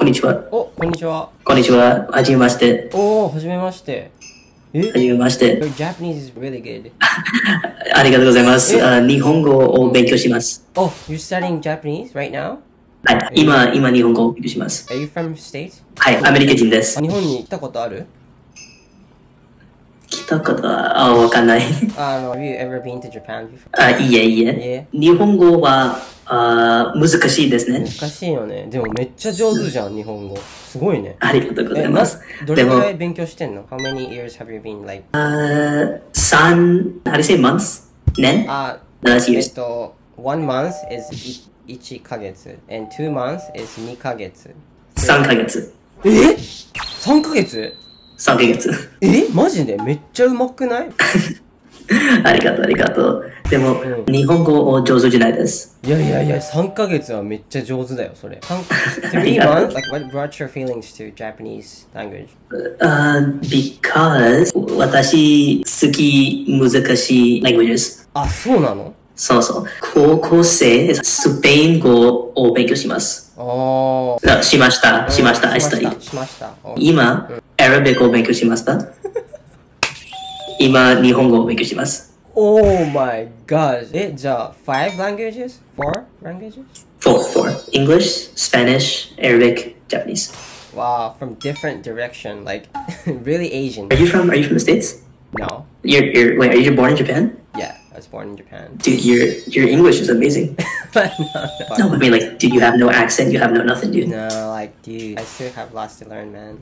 こんにちは。お、こんにちは。こんにちは。はじめまして。おー、はじめまして。え？はじめまして。Your Japanese is really good. ありがとうございます。え？あ日本語を勉強します。Oh, you're studying Japanese right now? はい。今、今日本語を勉強します。Are you from States? はい。アメリカ人ですあ。日本に来たことある？来たことは、あ、わかんない。あの、Have you ever been to Japan before? あ、いいえ、いいえ。日本語は、あ難しいですね。難しいよね。でもめっちゃ上手じゃん、日本語。すごいね。ありがとうございます。どれでも、くらい勉強してんの ?How many years have you been like? あ三、how do you say months? 年？あ、Last え.っと、one month is 1ヶ月 and two months is 2ヶ月。三ヶ月。え ?3 ヶ月？三ヶ月。え？マジで？めっちゃうまくない？ありがとう、ありがとう。でも、う日本語を上手じゃないです。いやいやいや、3ヶ月はめっちゃ上手だよ、それ。3 three がとう months? Like, what brought your feelings to Japanese language? あ because 私好き難しい languages。あ、そうなの？そうそう。高校生、スペイン語を勉強します。あー。あしました。しました。しま.した。しました。お今、アラビックを勉強しました。今、日本語を勉強します。 Oh my god. え、じゃあ、five languages? Four languages? Four, four. English, Spanish, Arabic, Japanese. Wow, from different direction, like really Asian. Are you from, are you from the States? No. You're, you're, wait, are you born in Japan? Yeah, I was born in Japan. Dude, your, your English is amazing. but no, No, I mean, like, dude, you have no accent, you have no nothing, dude. no, like, dude, I still have lots to learn, man.